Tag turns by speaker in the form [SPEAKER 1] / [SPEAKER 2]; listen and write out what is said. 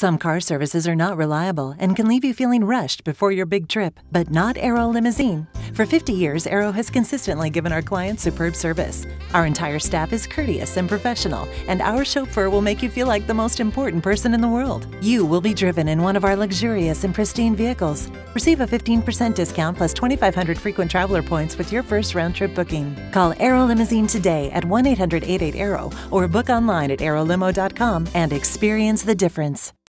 [SPEAKER 1] Some car services are not reliable and can leave you feeling rushed before your big trip, but not Arrow Limousine. For 50 years, Arrow has consistently given our clients superb service. Our entire staff is courteous and professional, and our chauffeur will make you feel like the most important person in the world. You will be driven in one of our luxurious and pristine vehicles. Receive a 15% discount plus 2,500 frequent traveler points with your first round trip booking. Call Arrow Limousine today at 1 800 88 Arrow or book online at arrowlimo.com and experience the difference.